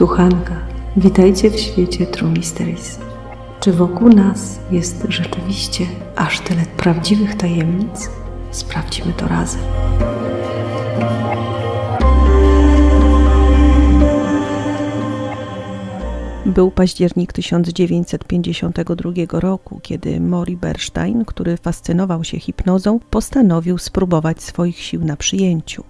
Tu Hanka. Witajcie w świecie True Mysteries. Czy wokół nas jest rzeczywiście aż tyle prawdziwych tajemnic? Sprawdźmy to razem. Był październik 1952 roku, kiedy Mori Bernstein, który fascynował się hipnozą, postanowił spróbować swoich sił na przyjęciu.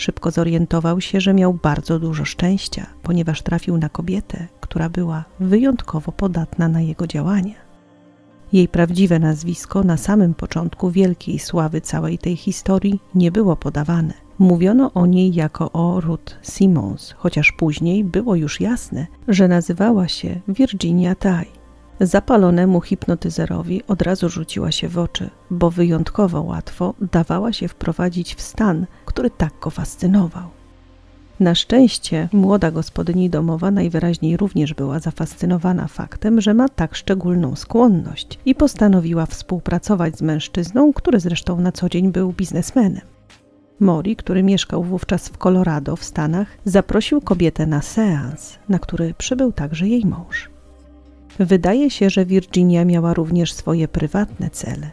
Szybko zorientował się, że miał bardzo dużo szczęścia, ponieważ trafił na kobietę, która była wyjątkowo podatna na jego działania. Jej prawdziwe nazwisko na samym początku wielkiej sławy całej tej historii nie było podawane. Mówiono o niej jako o Ruth Simmons, chociaż później było już jasne, że nazywała się Virginia Tai. Zapalonemu hipnotyzerowi od razu rzuciła się w oczy, bo wyjątkowo łatwo dawała się wprowadzić w stan, który tak go fascynował. Na szczęście młoda gospodyni domowa najwyraźniej również była zafascynowana faktem, że ma tak szczególną skłonność i postanowiła współpracować z mężczyzną, który zresztą na co dzień był biznesmenem. Mori, który mieszkał wówczas w Colorado w Stanach, zaprosił kobietę na seans, na który przybył także jej mąż. Wydaje się, że Virginia miała również swoje prywatne cele.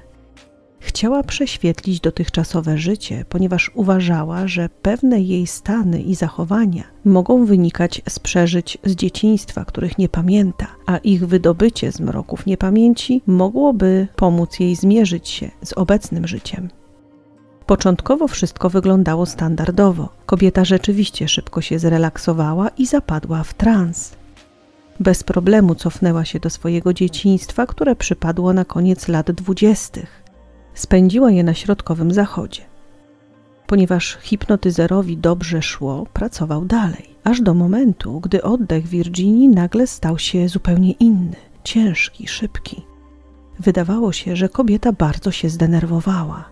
Chciała prześwietlić dotychczasowe życie, ponieważ uważała, że pewne jej stany i zachowania mogą wynikać z przeżyć z dzieciństwa, których nie pamięta, a ich wydobycie z mroków niepamięci mogłoby pomóc jej zmierzyć się z obecnym życiem. Początkowo wszystko wyglądało standardowo. Kobieta rzeczywiście szybko się zrelaksowała i zapadła w trans. Bez problemu cofnęła się do swojego dzieciństwa, które przypadło na koniec lat dwudziestych. Spędziła je na środkowym zachodzie. Ponieważ hipnotyzerowi dobrze szło, pracował dalej, aż do momentu, gdy oddech Virginii nagle stał się zupełnie inny, ciężki, szybki. Wydawało się, że kobieta bardzo się zdenerwowała.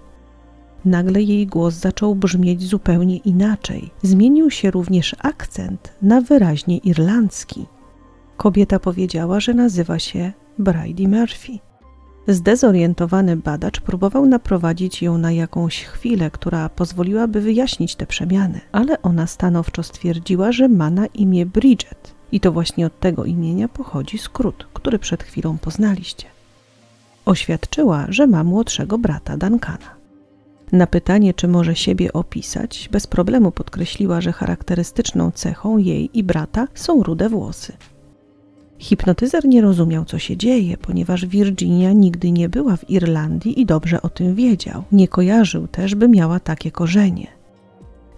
Nagle jej głos zaczął brzmieć zupełnie inaczej. Zmienił się również akcent na wyraźnie irlandzki. Kobieta powiedziała, że nazywa się Brady Murphy. Zdezorientowany badacz próbował naprowadzić ją na jakąś chwilę, która pozwoliłaby wyjaśnić te przemiany, ale ona stanowczo stwierdziła, że ma na imię Bridget i to właśnie od tego imienia pochodzi skrót, który przed chwilą poznaliście. Oświadczyła, że ma młodszego brata Duncana. Na pytanie, czy może siebie opisać, bez problemu podkreśliła, że charakterystyczną cechą jej i brata są rude włosy. Hipnotyzer nie rozumiał, co się dzieje, ponieważ Virginia nigdy nie była w Irlandii i dobrze o tym wiedział. Nie kojarzył też, by miała takie korzenie.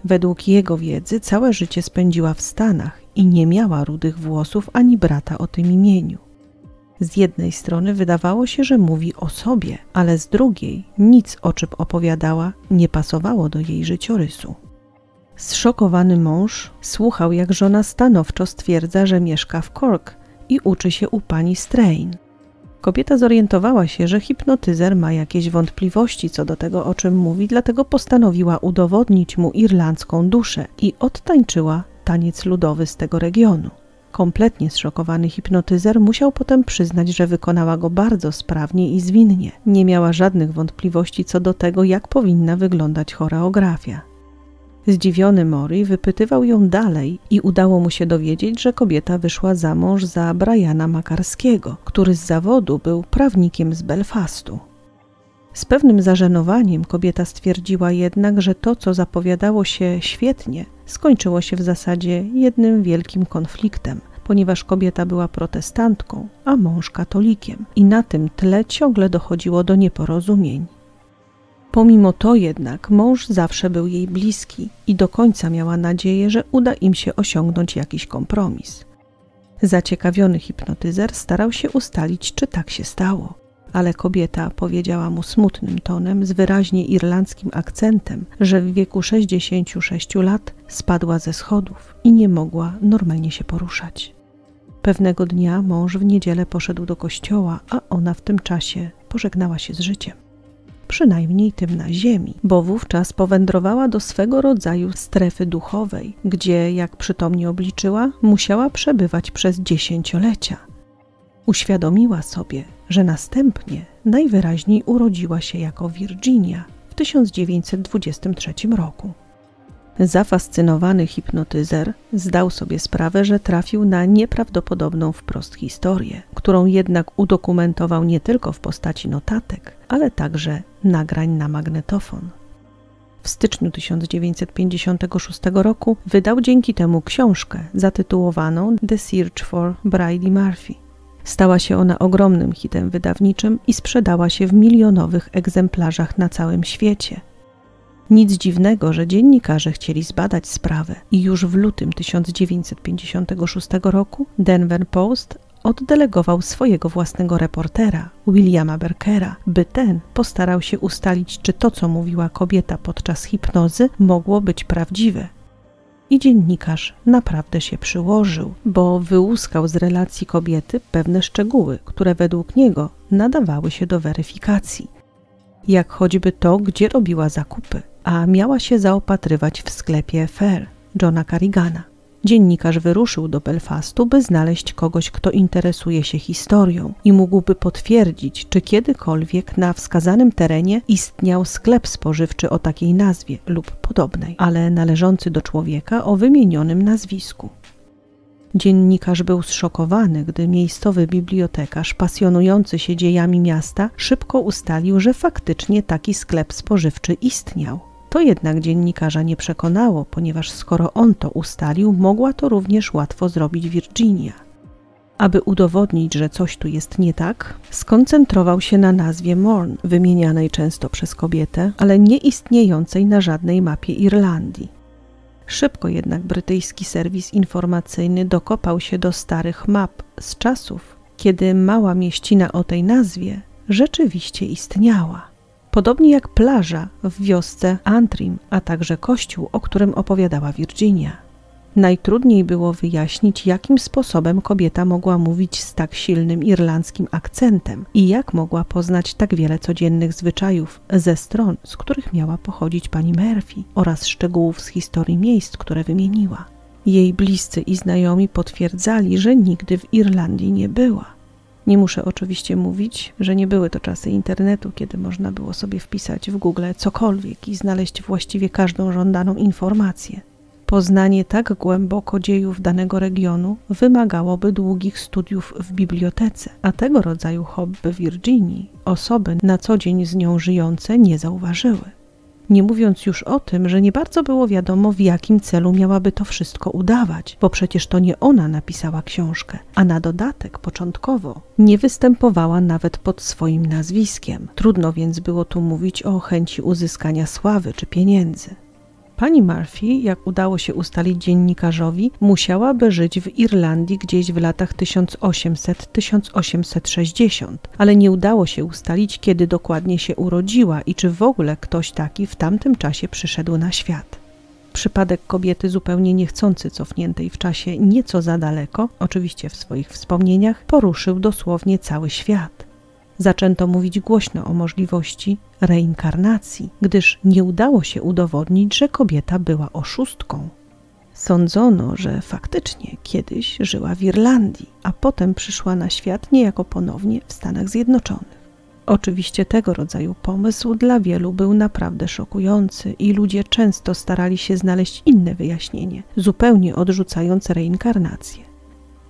Według jego wiedzy całe życie spędziła w Stanach i nie miała rudych włosów ani brata o tym imieniu. Z jednej strony wydawało się, że mówi o sobie, ale z drugiej nic o czym opowiadała nie pasowało do jej życiorysu. Zszokowany mąż słuchał, jak żona stanowczo stwierdza, że mieszka w Cork, i uczy się u pani Strain. Kobieta zorientowała się, że hipnotyzer ma jakieś wątpliwości co do tego, o czym mówi, dlatego postanowiła udowodnić mu irlandzką duszę i odtańczyła taniec ludowy z tego regionu. Kompletnie zszokowany hipnotyzer musiał potem przyznać, że wykonała go bardzo sprawnie i zwinnie. Nie miała żadnych wątpliwości co do tego, jak powinna wyglądać choreografia. Zdziwiony Mori wypytywał ją dalej i udało mu się dowiedzieć, że kobieta wyszła za mąż za Briana Makarskiego, który z zawodu był prawnikiem z Belfastu. Z pewnym zażenowaniem kobieta stwierdziła jednak, że to, co zapowiadało się świetnie, skończyło się w zasadzie jednym wielkim konfliktem, ponieważ kobieta była protestantką, a mąż katolikiem, i na tym tle ciągle dochodziło do nieporozumień. Pomimo to jednak mąż zawsze był jej bliski i do końca miała nadzieję, że uda im się osiągnąć jakiś kompromis. Zaciekawiony hipnotyzer starał się ustalić, czy tak się stało, ale kobieta powiedziała mu smutnym tonem, z wyraźnie irlandzkim akcentem, że w wieku 66 lat spadła ze schodów i nie mogła normalnie się poruszać. Pewnego dnia mąż w niedzielę poszedł do kościoła, a ona w tym czasie pożegnała się z życiem przynajmniej tym na Ziemi, bo wówczas powędrowała do swego rodzaju strefy duchowej, gdzie, jak przytomnie obliczyła, musiała przebywać przez dziesięciolecia. Uświadomiła sobie, że następnie najwyraźniej urodziła się jako Virginia w 1923 roku. Zafascynowany hipnotyzer zdał sobie sprawę, że trafił na nieprawdopodobną wprost historię, którą jednak udokumentował nie tylko w postaci notatek, ale także nagrań na magnetofon. W styczniu 1956 roku wydał dzięki temu książkę zatytułowaną The Search for Bridie Murphy. Stała się ona ogromnym hitem wydawniczym i sprzedała się w milionowych egzemplarzach na całym świecie. Nic dziwnego, że dziennikarze chcieli zbadać sprawę i już w lutym 1956 roku Denver Post oddelegował swojego własnego reportera, Williama Berkera, by ten postarał się ustalić, czy to, co mówiła kobieta podczas hipnozy, mogło być prawdziwe. I dziennikarz naprawdę się przyłożył, bo wyłuskał z relacji kobiety pewne szczegóły, które według niego nadawały się do weryfikacji. Jak choćby to, gdzie robiła zakupy, a miała się zaopatrywać w sklepie Fair Johna Carrigana. Dziennikarz wyruszył do Belfastu, by znaleźć kogoś, kto interesuje się historią i mógłby potwierdzić, czy kiedykolwiek na wskazanym terenie istniał sklep spożywczy o takiej nazwie lub podobnej, ale należący do człowieka o wymienionym nazwisku. Dziennikarz był zszokowany, gdy miejscowy bibliotekarz, pasjonujący się dziejami miasta, szybko ustalił, że faktycznie taki sklep spożywczy istniał. To jednak dziennikarza nie przekonało, ponieważ skoro on to ustalił, mogła to również łatwo zrobić Virginia. Aby udowodnić, że coś tu jest nie tak, skoncentrował się na nazwie Morn, wymienianej często przez kobietę, ale nie istniejącej na żadnej mapie Irlandii. Szybko jednak brytyjski serwis informacyjny dokopał się do starych map z czasów, kiedy mała mieścina o tej nazwie rzeczywiście istniała podobnie jak plaża w wiosce Antrim, a także kościół, o którym opowiadała Virginia. Najtrudniej było wyjaśnić, jakim sposobem kobieta mogła mówić z tak silnym irlandzkim akcentem i jak mogła poznać tak wiele codziennych zwyczajów ze stron, z których miała pochodzić pani Murphy oraz szczegółów z historii miejsc, które wymieniła. Jej bliscy i znajomi potwierdzali, że nigdy w Irlandii nie była. Nie muszę oczywiście mówić, że nie były to czasy internetu, kiedy można było sobie wpisać w Google cokolwiek i znaleźć właściwie każdą żądaną informację. Poznanie tak głęboko dziejów danego regionu wymagałoby długich studiów w bibliotece, a tego rodzaju hobby Virginii osoby na co dzień z nią żyjące nie zauważyły. Nie mówiąc już o tym, że nie bardzo było wiadomo, w jakim celu miałaby to wszystko udawać, bo przecież to nie ona napisała książkę, a na dodatek początkowo nie występowała nawet pod swoim nazwiskiem. Trudno więc było tu mówić o chęci uzyskania sławy czy pieniędzy. Pani Murphy, jak udało się ustalić dziennikarzowi, musiałaby żyć w Irlandii gdzieś w latach 1800-1860, ale nie udało się ustalić, kiedy dokładnie się urodziła i czy w ogóle ktoś taki w tamtym czasie przyszedł na świat. Przypadek kobiety zupełnie niechcący cofniętej w czasie nieco za daleko, oczywiście w swoich wspomnieniach, poruszył dosłownie cały świat zaczęto mówić głośno o możliwości reinkarnacji, gdyż nie udało się udowodnić, że kobieta była oszustką. Sądzono, że faktycznie kiedyś żyła w Irlandii, a potem przyszła na świat niejako ponownie w Stanach Zjednoczonych. Oczywiście tego rodzaju pomysł dla wielu był naprawdę szokujący i ludzie często starali się znaleźć inne wyjaśnienie, zupełnie odrzucając reinkarnację.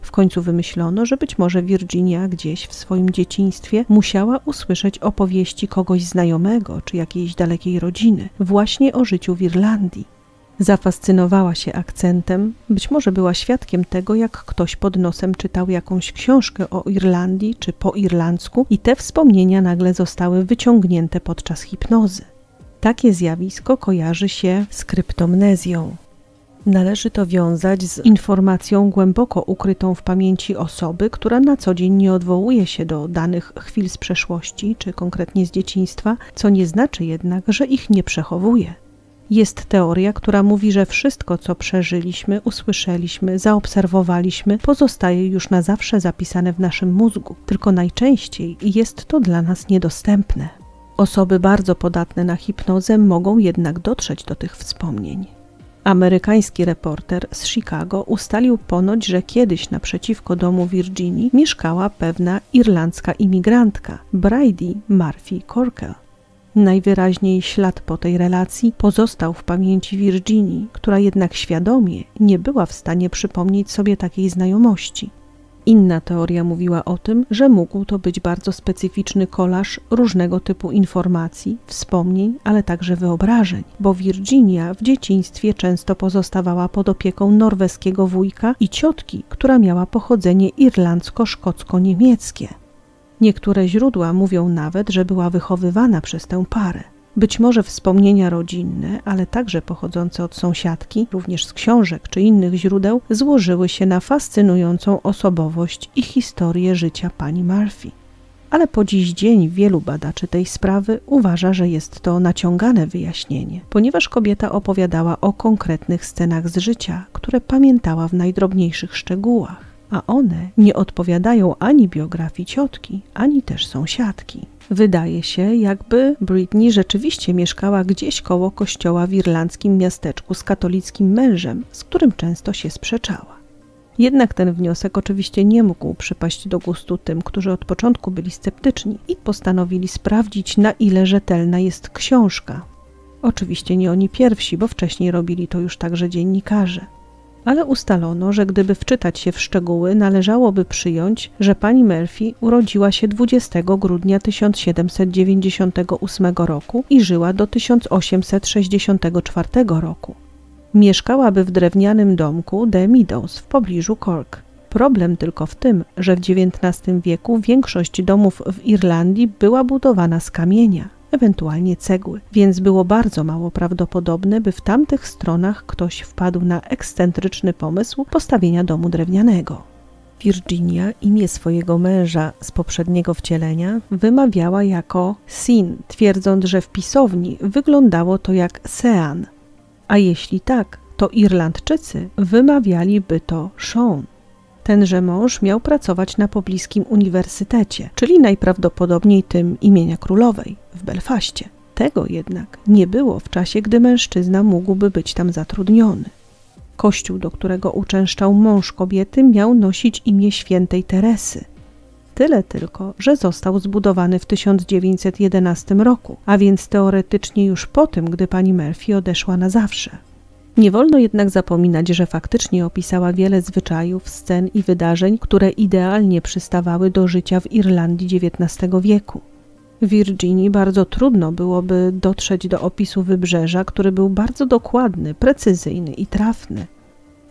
W końcu wymyślono, że być może Virginia gdzieś w swoim dzieciństwie musiała usłyszeć opowieści kogoś znajomego czy jakiejś dalekiej rodziny właśnie o życiu w Irlandii. Zafascynowała się akcentem, być może była świadkiem tego, jak ktoś pod nosem czytał jakąś książkę o Irlandii czy po irlandzku i te wspomnienia nagle zostały wyciągnięte podczas hipnozy. Takie zjawisko kojarzy się z kryptomnezją, Należy to wiązać z informacją głęboko ukrytą w pamięci osoby, która na co dzień nie odwołuje się do danych chwil z przeszłości, czy konkretnie z dzieciństwa, co nie znaczy jednak, że ich nie przechowuje. Jest teoria, która mówi, że wszystko, co przeżyliśmy, usłyszeliśmy, zaobserwowaliśmy, pozostaje już na zawsze zapisane w naszym mózgu, tylko najczęściej jest to dla nas niedostępne. Osoby bardzo podatne na hipnozę mogą jednak dotrzeć do tych wspomnień. Amerykański reporter z Chicago ustalił ponoć, że kiedyś naprzeciwko domu Virginii mieszkała pewna irlandzka imigrantka, Brady Murphy Corkel. Najwyraźniej ślad po tej relacji pozostał w pamięci Virginii, która jednak świadomie nie była w stanie przypomnieć sobie takiej znajomości. Inna teoria mówiła o tym, że mógł to być bardzo specyficzny kolaż różnego typu informacji, wspomnień, ale także wyobrażeń, bo Virginia w dzieciństwie często pozostawała pod opieką norweskiego wujka i ciotki, która miała pochodzenie irlandzko-szkocko-niemieckie. Niektóre źródła mówią nawet, że była wychowywana przez tę parę. Być może wspomnienia rodzinne, ale także pochodzące od sąsiadki, również z książek czy innych źródeł, złożyły się na fascynującą osobowość i historię życia pani Murphy. Ale po dziś dzień wielu badaczy tej sprawy uważa, że jest to naciągane wyjaśnienie, ponieważ kobieta opowiadała o konkretnych scenach z życia, które pamiętała w najdrobniejszych szczegółach, a one nie odpowiadają ani biografii ciotki, ani też sąsiadki. Wydaje się, jakby Britney rzeczywiście mieszkała gdzieś koło kościoła w irlandzkim miasteczku z katolickim mężem, z którym często się sprzeczała. Jednak ten wniosek oczywiście nie mógł przypaść do gustu tym, którzy od początku byli sceptyczni i postanowili sprawdzić, na ile rzetelna jest książka. Oczywiście nie oni pierwsi, bo wcześniej robili to już także dziennikarze ale ustalono, że gdyby wczytać się w szczegóły, należałoby przyjąć, że pani Murphy urodziła się 20 grudnia 1798 roku i żyła do 1864 roku. Mieszkałaby w drewnianym domku The Meadows w pobliżu Cork. Problem tylko w tym, że w XIX wieku większość domów w Irlandii była budowana z kamienia ewentualnie cegły, więc było bardzo mało prawdopodobne, by w tamtych stronach ktoś wpadł na ekscentryczny pomysł postawienia domu drewnianego. Virginia imię swojego męża z poprzedniego wcielenia wymawiała jako Sin, twierdząc, że w pisowni wyglądało to jak Sean, a jeśli tak, to Irlandczycy wymawialiby to Sean. Tenże mąż miał pracować na pobliskim uniwersytecie, czyli najprawdopodobniej tym imienia królowej w Belfaście. Tego jednak nie było w czasie, gdy mężczyzna mógłby być tam zatrudniony. Kościół, do którego uczęszczał mąż kobiety, miał nosić imię świętej Teresy. Tyle tylko, że został zbudowany w 1911 roku, a więc teoretycznie już po tym, gdy pani Murphy odeszła na zawsze. Nie wolno jednak zapominać, że faktycznie opisała wiele zwyczajów, scen i wydarzeń, które idealnie przystawały do życia w Irlandii XIX wieku. Virginii bardzo trudno byłoby dotrzeć do opisu wybrzeża, który był bardzo dokładny, precyzyjny i trafny.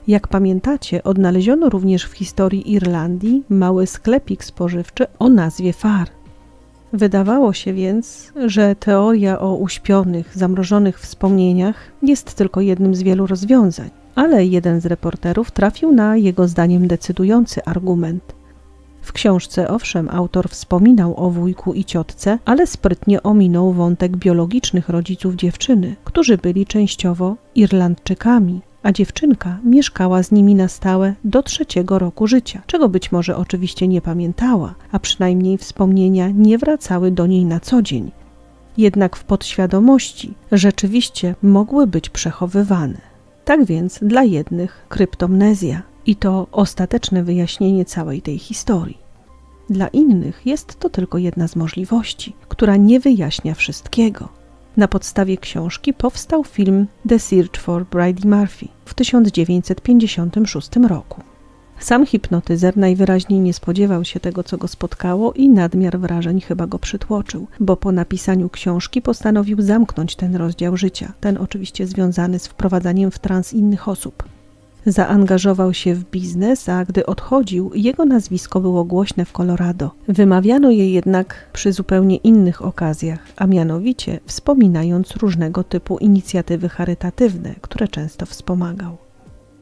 Jak pamiętacie, odnaleziono również w historii Irlandii mały sklepik spożywczy o nazwie Far. Wydawało się więc, że teoria o uśpionych, zamrożonych wspomnieniach jest tylko jednym z wielu rozwiązań, ale jeden z reporterów trafił na jego zdaniem decydujący argument. W książce owszem autor wspominał o wujku i ciotce, ale sprytnie ominął wątek biologicznych rodziców dziewczyny, którzy byli częściowo Irlandczykami, a dziewczynka mieszkała z nimi na stałe do trzeciego roku życia, czego być może oczywiście nie pamiętała, a przynajmniej wspomnienia nie wracały do niej na co dzień. Jednak w podświadomości rzeczywiście mogły być przechowywane. Tak więc dla jednych kryptomnezja i to ostateczne wyjaśnienie całej tej historii. Dla innych jest to tylko jedna z możliwości, która nie wyjaśnia wszystkiego. Na podstawie książki powstał film The Search for Bridie Murphy w 1956 roku. Sam hipnotyzer najwyraźniej nie spodziewał się tego, co go spotkało i nadmiar wrażeń chyba go przytłoczył, bo po napisaniu książki postanowił zamknąć ten rozdział życia, ten oczywiście związany z wprowadzaniem w trans innych osób. Zaangażował się w biznes, a gdy odchodził, jego nazwisko było głośne w Colorado. Wymawiano je jednak przy zupełnie innych okazjach, a mianowicie wspominając różnego typu inicjatywy charytatywne, które często wspomagał.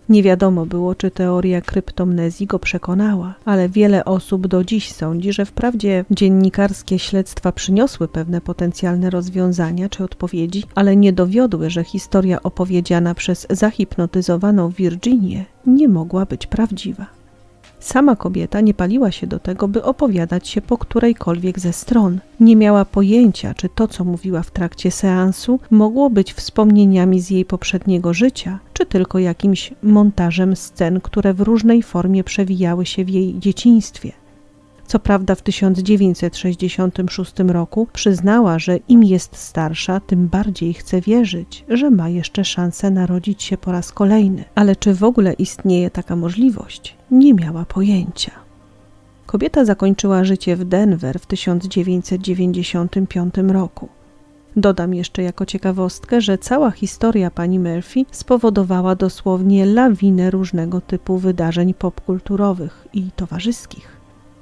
Nie wiadomo było, czy teoria kryptomnezji go przekonała, ale wiele osób do dziś sądzi, że wprawdzie dziennikarskie śledztwa przyniosły pewne potencjalne rozwiązania czy odpowiedzi, ale nie dowiodły, że historia opowiedziana przez zahipnotyzowaną Virginię nie mogła być prawdziwa. Sama kobieta nie paliła się do tego, by opowiadać się po którejkolwiek ze stron. Nie miała pojęcia, czy to, co mówiła w trakcie seansu, mogło być wspomnieniami z jej poprzedniego życia, czy tylko jakimś montażem scen, które w różnej formie przewijały się w jej dzieciństwie. Co prawda w 1966 roku przyznała, że im jest starsza, tym bardziej chce wierzyć, że ma jeszcze szansę narodzić się po raz kolejny. Ale czy w ogóle istnieje taka możliwość? Nie miała pojęcia. Kobieta zakończyła życie w Denver w 1995 roku. Dodam jeszcze jako ciekawostkę, że cała historia pani Murphy spowodowała dosłownie lawinę różnego typu wydarzeń popkulturowych i towarzyskich.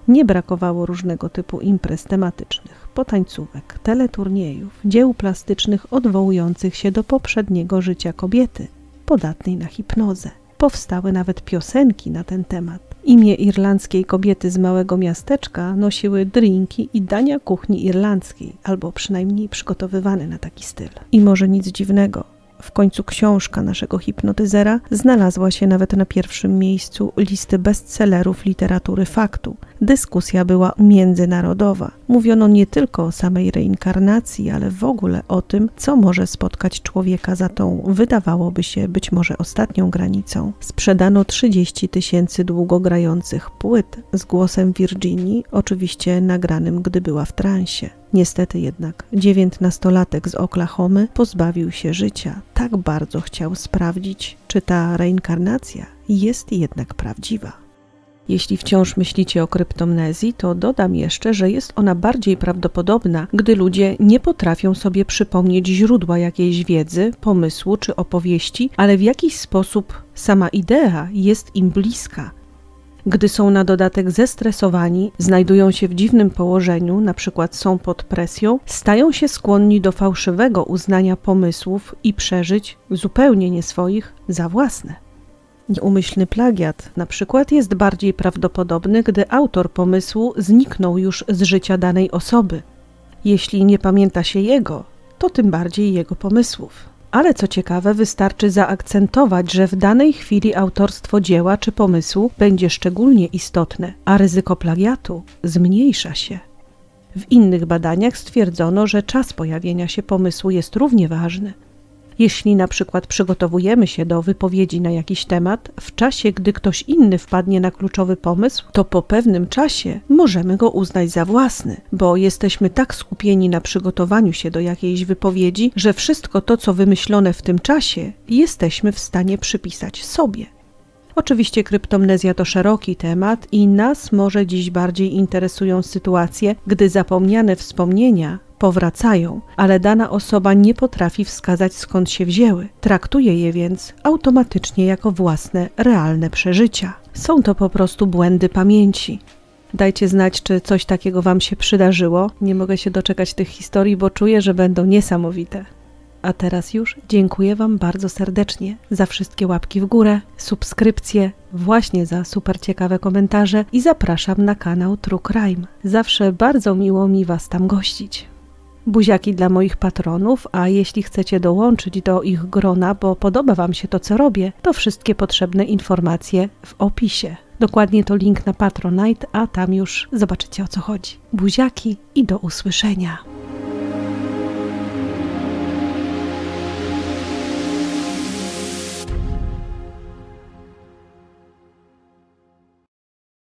Nie brakowało różnego typu imprez tematycznych, potańcówek, teleturniejów, dzieł plastycznych odwołujących się do poprzedniego życia kobiety, podatnej na hipnozę. Powstały nawet piosenki na ten temat. Imię irlandzkiej kobiety z małego miasteczka nosiły drinki i dania kuchni irlandzkiej, albo przynajmniej przygotowywane na taki styl. I może nic dziwnego, w końcu książka naszego hipnotyzera znalazła się nawet na pierwszym miejscu listy bestsellerów literatury faktu. Dyskusja była międzynarodowa. Mówiono nie tylko o samej reinkarnacji, ale w ogóle o tym, co może spotkać człowieka za tą, wydawałoby się, być może ostatnią granicą. Sprzedano 30 tysięcy długogrających płyt z głosem Virginii, oczywiście nagranym, gdy była w transie. Niestety jednak dziewiętnastolatek z Oklahomy pozbawił się życia. Tak bardzo chciał sprawdzić, czy ta reinkarnacja jest jednak prawdziwa. Jeśli wciąż myślicie o kryptomnezji, to dodam jeszcze, że jest ona bardziej prawdopodobna, gdy ludzie nie potrafią sobie przypomnieć źródła jakiejś wiedzy, pomysłu czy opowieści, ale w jakiś sposób sama idea jest im bliska gdy są na dodatek zestresowani, znajdują się w dziwnym położeniu, na przykład są pod presją, stają się skłonni do fałszywego uznania pomysłów i przeżyć zupełnie nie swoich za własne. Nieumyślny plagiat na przykład jest bardziej prawdopodobny, gdy autor pomysłu zniknął już z życia danej osoby. Jeśli nie pamięta się jego, to tym bardziej jego pomysłów. Ale co ciekawe, wystarczy zaakcentować, że w danej chwili autorstwo dzieła czy pomysłu będzie szczególnie istotne, a ryzyko plagiatu zmniejsza się. W innych badaniach stwierdzono, że czas pojawienia się pomysłu jest równie ważny. Jeśli na przykład przygotowujemy się do wypowiedzi na jakiś temat, w czasie, gdy ktoś inny wpadnie na kluczowy pomysł, to po pewnym czasie możemy go uznać za własny, bo jesteśmy tak skupieni na przygotowaniu się do jakiejś wypowiedzi, że wszystko to, co wymyślone w tym czasie, jesteśmy w stanie przypisać sobie. Oczywiście kryptomnezja to szeroki temat i nas może dziś bardziej interesują sytuacje, gdy zapomniane wspomnienia powracają, ale dana osoba nie potrafi wskazać skąd się wzięły. Traktuje je więc automatycznie jako własne, realne przeżycia. Są to po prostu błędy pamięci. Dajcie znać, czy coś takiego Wam się przydarzyło. Nie mogę się doczekać tych historii, bo czuję, że będą niesamowite. A teraz już dziękuję Wam bardzo serdecznie za wszystkie łapki w górę, subskrypcje, właśnie za super ciekawe komentarze i zapraszam na kanał True Crime. Zawsze bardzo miło mi Was tam gościć buziaki dla moich patronów, a jeśli chcecie dołączyć do ich grona, bo podoba Wam się to, co robię, to wszystkie potrzebne informacje w opisie. Dokładnie to link na Patronite, a tam już zobaczycie o co chodzi. Buziaki i do usłyszenia.